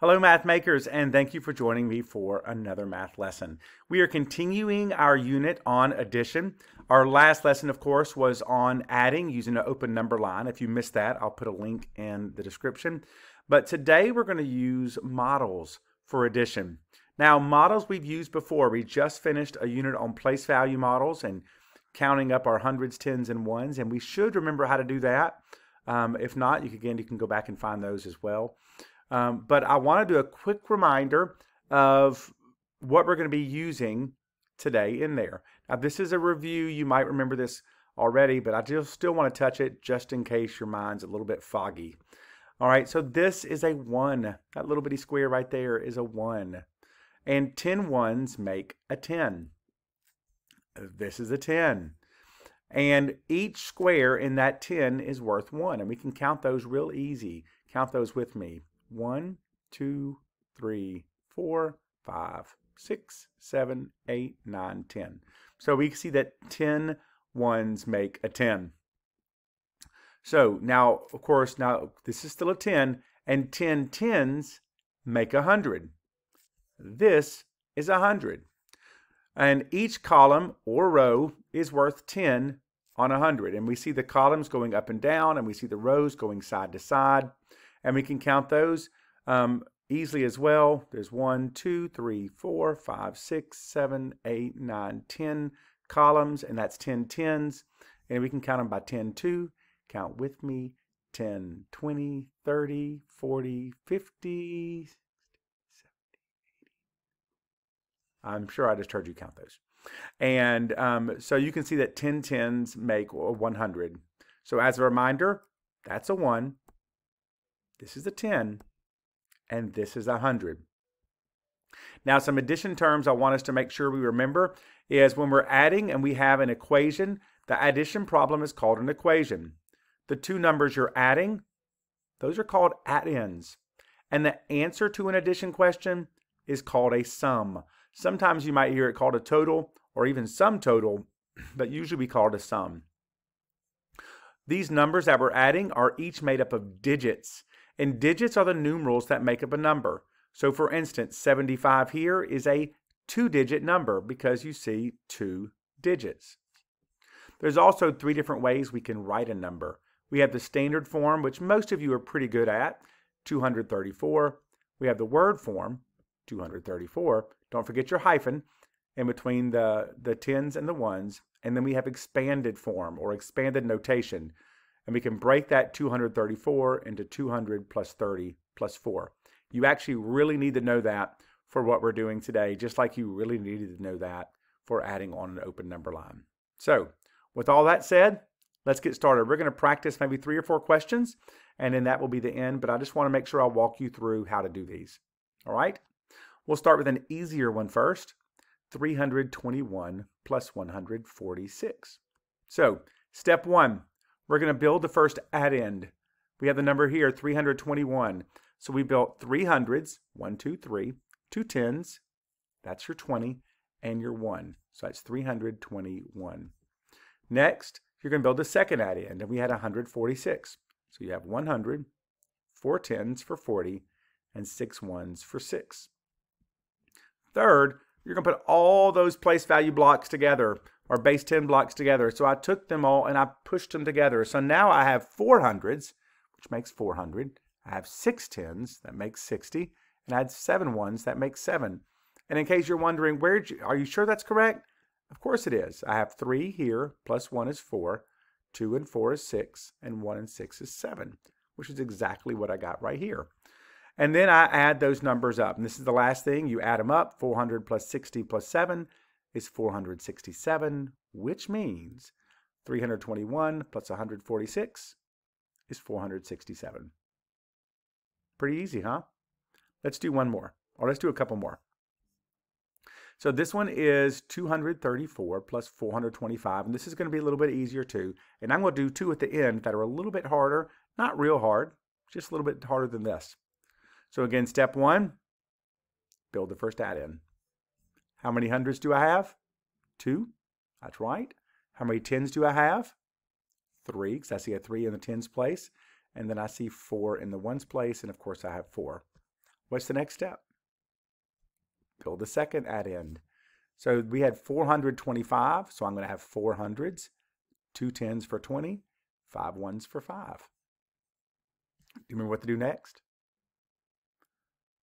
Hello, math makers, and thank you for joining me for another math lesson. We are continuing our unit on addition. Our last lesson, of course, was on adding using an open number line. If you missed that, I'll put a link in the description. But today we're going to use models for addition. Now, models we've used before. We just finished a unit on place value models and counting up our hundreds, tens, and ones, and we should remember how to do that. Um, if not, you can, again, you can go back and find those as well. Um, but I want to do a quick reminder of what we're going to be using today in there. Now, this is a review. You might remember this already, but I just still want to touch it just in case your mind's a little bit foggy. All right, so this is a 1. That little bitty square right there is a 1. And 10 ones make a 10. This is a 10. And each square in that 10 is worth 1. And we can count those real easy. Count those with me. One, two, three, four, five, six, seven, eight, nine, ten. So we see that 10 ones make a 10. So now, of course, now this is still a 10, and 10 tens make a 100. This is a 100. And each column or row is worth 10 on a 100. And we see the columns going up and down, and we see the rows going side to side and we can count those um, easily as well. There's one, two, three, four, five, six, seven, eight, nine, ten columns, and that's 10 tens. And we can count them by 10, 2. Count with me 10, 20, 30, 40, 50, 70, 80. I'm sure I just heard you count those. And um, so you can see that 10 tens make 100. So as a reminder, that's a 1. This is a 10, and this is a 100. Now, some addition terms I want us to make sure we remember is when we're adding and we have an equation, the addition problem is called an equation. The two numbers you're adding, those are called addends. And the answer to an addition question is called a sum. Sometimes you might hear it called a total or even sum total, but usually we call it a sum. These numbers that we're adding are each made up of digits. And digits are the numerals that make up a number. So for instance, 75 here is a two-digit number because you see two digits. There's also three different ways we can write a number. We have the standard form, which most of you are pretty good at, 234. We have the word form, 234. Don't forget your hyphen in between the, the tens and the ones. And then we have expanded form or expanded notation, and we can break that 234 into 200 plus 30 plus 4. You actually really need to know that for what we're doing today, just like you really needed to know that for adding on an open number line. So with all that said, let's get started. We're going to practice maybe three or four questions, and then that will be the end, but I just want to make sure I'll walk you through how to do these. All right? We'll start with an easier one first, 321 plus 146. So step one, we're going to build the first addend. We have the number here, 321. So we built three hundreds, one, two, three, two tens, that's your 20, and your 1. So that's 321. Next, you're going to build the second addend, and we had 146. So you have 100, four tens for 40, and six ones for 6. Third, you're going to put all those place value blocks together or base 10 blocks together. So I took them all and I pushed them together. So now I have four hundreds, which makes 400. I have six tens, that makes 60. And I had seven ones, that makes seven. And in case you're wondering, where you, are you sure that's correct? Of course it is. I have three here, plus one is four. Two and four is six, and one and six is seven, which is exactly what I got right here. And then I add those numbers up. And this is the last thing. You add them up. 400 plus 60 plus 7 is 467, which means 321 plus 146 is 467. Pretty easy, huh? Let's do one more, or let's do a couple more. So this one is 234 plus 425, and this is going to be a little bit easier too. And I'm going to do two at the end that are a little bit harder, not real hard, just a little bit harder than this. So again, step one, build the first addend. How many hundreds do I have? Two. That's right. How many tens do I have? Three, because I see a three in the tens place. And then I see four in the ones place, and of course I have four. What's the next step? Build the second addend. So we had 425, so I'm going to have four hundreds, two tens for 20, five ones for 5. Do you remember what to do next?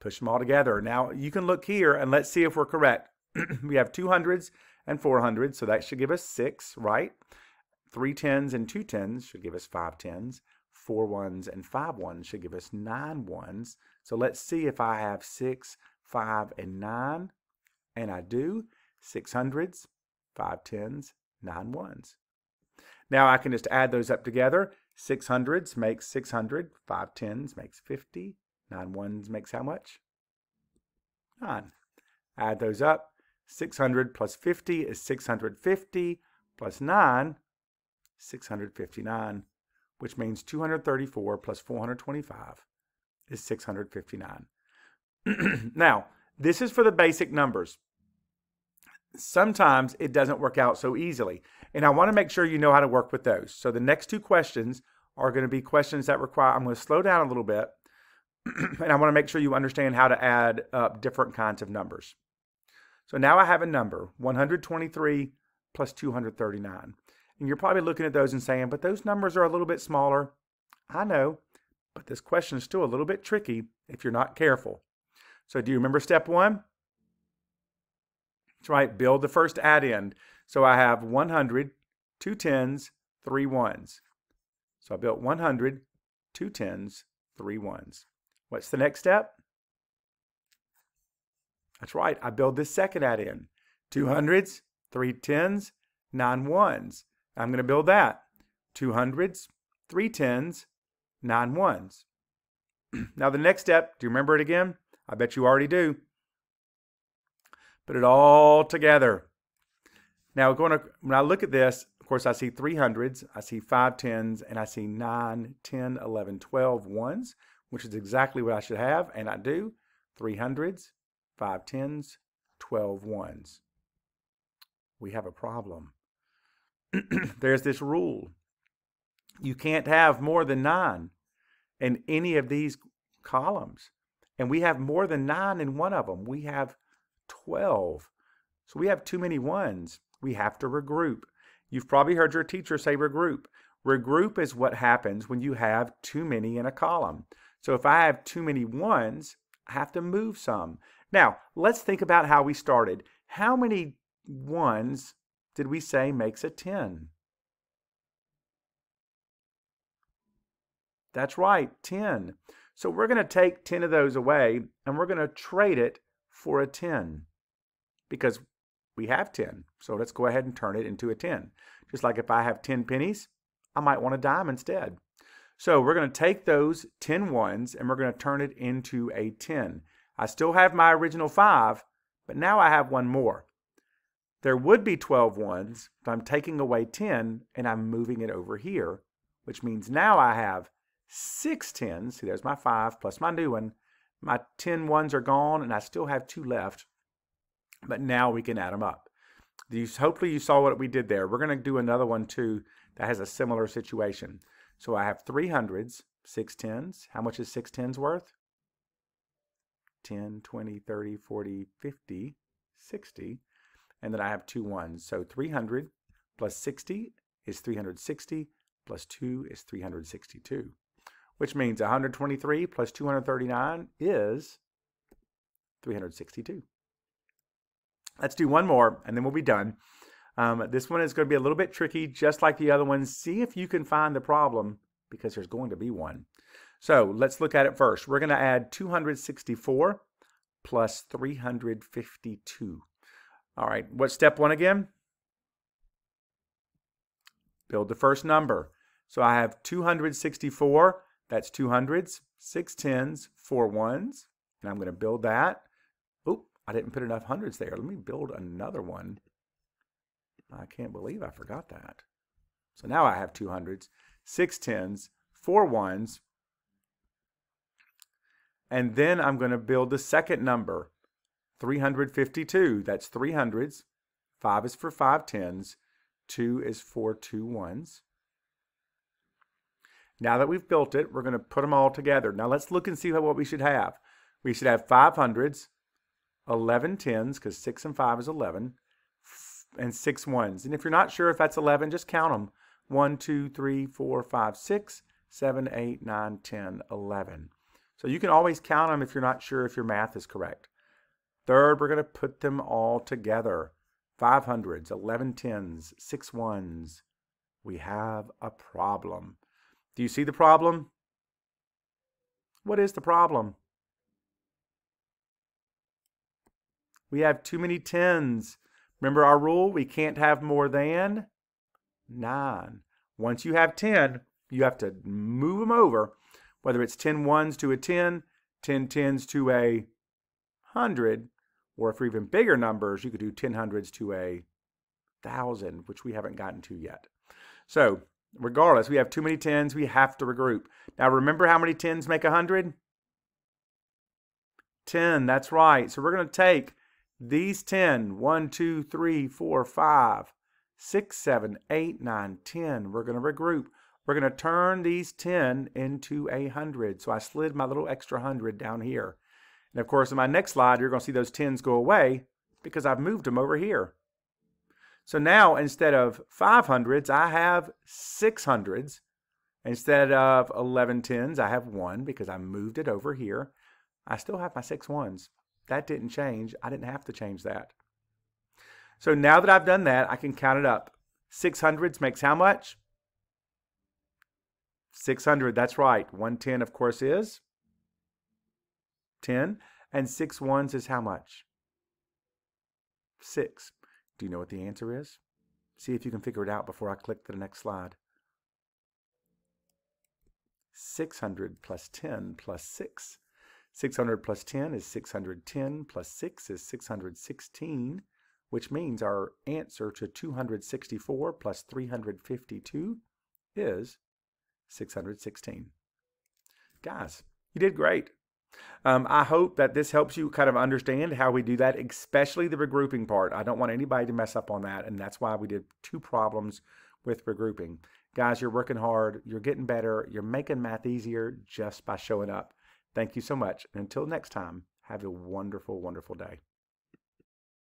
Push them all together. Now you can look here and let's see if we're correct. we have two hundreds and four hundreds, so that should give us 6, right? Three tens and two tens should give us five tens four ones and five ones should give us nine ones. So let's see if I have six, five, and nine. And I do. Six hundreds, five tens, nine ones. Now I can just add those up together. Six hundreds makes 600. Five tens makes 50. Nine ones makes how much? Nine. Add those up. 600 plus 50 is 650 plus 9, 659 which means 234 plus 425 is 659. now, this is for the basic numbers. Sometimes it doesn't work out so easily, and I want to make sure you know how to work with those. So the next two questions are going to be questions that require, I'm going to slow down a little bit, and I want to make sure you understand how to add up different kinds of numbers. So now I have a number, 123 plus 239. And you're probably looking at those and saying, but those numbers are a little bit smaller. I know, but this question is still a little bit tricky if you're not careful. So do you remember step one? That's right, build the first addend. So I have 100, two tens, three ones. So I built 100, two tens, three ones. What's the next step? That's right, I build this second addend. Two hundreds, three tens, nine ones. I'm going to build that. Two hundreds, three tens, nine ones. now the next step, do you remember it again? I bet you already do. Put it all together. Now going to, when I look at this, of course I see three hundreds, I see five tens, and I see nine, 10, 11, 12 ones, which is exactly what I should have, and I do. Three hundreds, five tens, 12 ones. We have a problem. there's this rule. You can't have more than nine in any of these columns. And we have more than nine in one of them. We have 12. So we have too many ones. We have to regroup. You've probably heard your teacher say regroup. Regroup is what happens when you have too many in a column. So if I have too many ones, I have to move some. Now, let's think about how we started. How many ones did we say makes a 10? That's right, 10. So we're going to take 10 of those away and we're going to trade it for a 10 because we have 10. So let's go ahead and turn it into a 10. Just like if I have 10 pennies, I might want a dime instead. So we're going to take those 10 ones and we're going to turn it into a 10. I still have my original 5, but now I have one more. There would be 12 ones, but I'm taking away 10 and I'm moving it over here, which means now I have six tens. See, there's my five plus my new one. My 10 ones are gone and I still have two left, but now we can add them up. Hopefully you saw what we did there. We're going to do another one too that has a similar situation. So I have three hundreds, six tens. How much is six tens worth? 10, 20, 30, 40, 50, 60 and then I have two ones. So 300 plus 60 is 360, plus 2 is 362, which means 123 plus 239 is 362. Let's do one more, and then we'll be done. Um, this one is going to be a little bit tricky, just like the other ones. See if you can find the problem, because there's going to be one. So let's look at it first. We're going to add 264 plus 352. All right, what's step one again? Build the first number. So I have 264, that's two hundreds, six tens, four ones, and I'm going to build that. Oop, I didn't put enough hundreds there. Let me build another one. I can't believe I forgot that. So now I have two hundreds, six tens, four ones, and then I'm going to build the second number. 352. That's three hundreds. Five is for five tens. Two is for two ones. Now that we've built it, we're going to put them all together. Now let's look and see what we should have. we should have five hundreds, 11 tens, because 6 and 5 is 11, and 6 ones. And if you're not sure if that's 11, just count them. 1, 2, 3, 4, 5, 6, 7, 8, 9, 10, 11. So you can always count them if you're not sure if your math is correct. Third, we're going to put them all together. Five hundreds, 11 tens, 6 ones. We have a problem. Do you see the problem? What is the problem? We have too many tens. Remember our rule? We can't have more than nine. Once you have 10, you have to move them over, whether it's 10 ones to a 10, 10 tens to a 100, or for even bigger numbers, you could do 10 hundreds to a 1,000, which we haven't gotten to yet. So regardless, we have too many tens, we have to regroup. Now remember how many tens make a 100? 10, that's right. So we're going to take these 10, 1, 2, 3, 4, 5, 6, 7, 8, 9, 10. We're going to regroup. We're going to turn these 10 into a 100. So I slid my little extra 100 down here. And of course, in my next slide, you're going to see those 10s go away because I've moved them over here. So now instead of 500s, I have 600s. Instead of 11 tens, I have one because I moved it over here. I still have my six ones. That didn't change. I didn't have to change that. So now that I've done that, I can count it up. 600s makes how much? 600, that's right. 110, of course, is 10. And 6 ones is how much? 6. Do you know what the answer is? See if you can figure it out before I click to the next slide. 600 plus 10 plus 6 600 plus 10 is 610 plus 6 is 616, which means our answer to 264 plus 352 is 616. Guys, you did great. Um, I hope that this helps you kind of understand how we do that, especially the regrouping part. I don't want anybody to mess up on that, and that's why we did two problems with regrouping. Guys, you're working hard, you're getting better, you're making math easier just by showing up. Thank you so much. And until next time, have a wonderful, wonderful day.